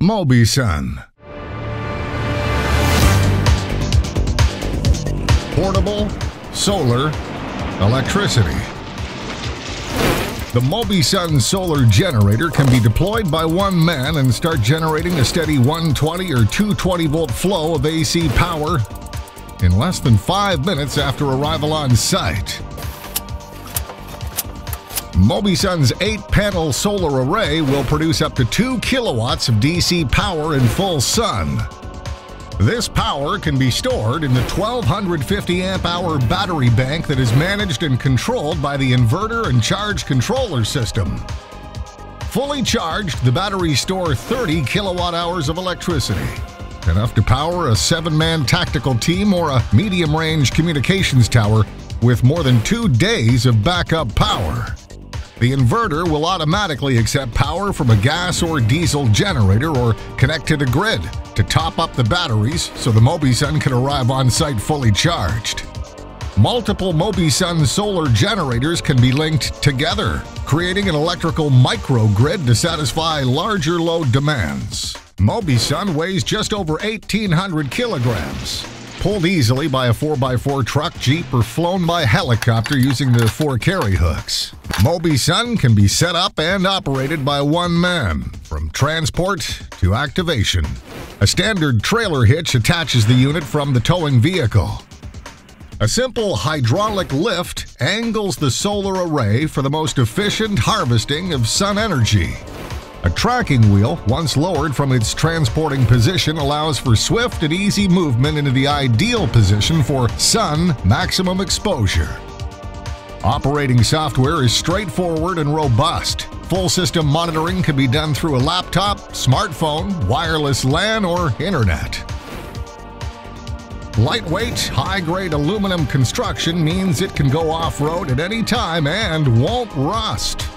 MobiSun. Portable, solar, electricity. The MobiSun solar generator can be deployed by one man and start generating a steady 120 or 220 volt flow of AC power in less than five minutes after arrival on site. MobiSun's 8-panel solar array will produce up to 2 kilowatts of DC power in full sun. This power can be stored in the 1250 amp hour battery bank that is managed and controlled by the inverter and charge controller system. Fully charged, the batteries store 30 kilowatt hours of electricity, enough to power a seven man tactical team or a medium range communications tower with more than two days of backup power. The inverter will automatically accept power from a gas or diesel generator or connect to the grid to top up the batteries so the MobiSun can arrive on site fully charged. Multiple MobiSun solar generators can be linked together, creating an electrical microgrid to satisfy larger load demands. MobiSun weighs just over 1,800 kilograms, pulled easily by a 4x4 truck, jeep, or flown by helicopter using the four carry hooks. MobiSun can be set up and operated by one man, from transport to activation. A standard trailer hitch attaches the unit from the towing vehicle. A simple hydraulic lift angles the solar array for the most efficient harvesting of sun energy. A tracking wheel, once lowered from its transporting position, allows for swift and easy movement into the ideal position for sun maximum exposure. Operating software is straightforward and robust. Full system monitoring can be done through a laptop, smartphone, wireless LAN, or internet. Lightweight, high grade aluminum construction means it can go off road at any time and won't rust.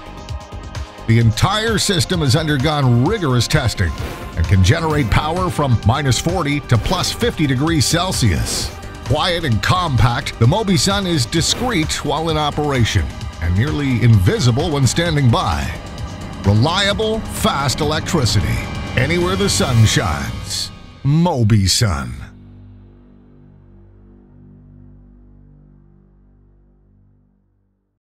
The entire system has undergone rigorous testing and can generate power from minus 40 to plus 50 degrees Celsius. Quiet and compact, the MobiSun is discreet while in operation and nearly invisible when standing by. Reliable, fast electricity. Anywhere the sun shines. MobiSun.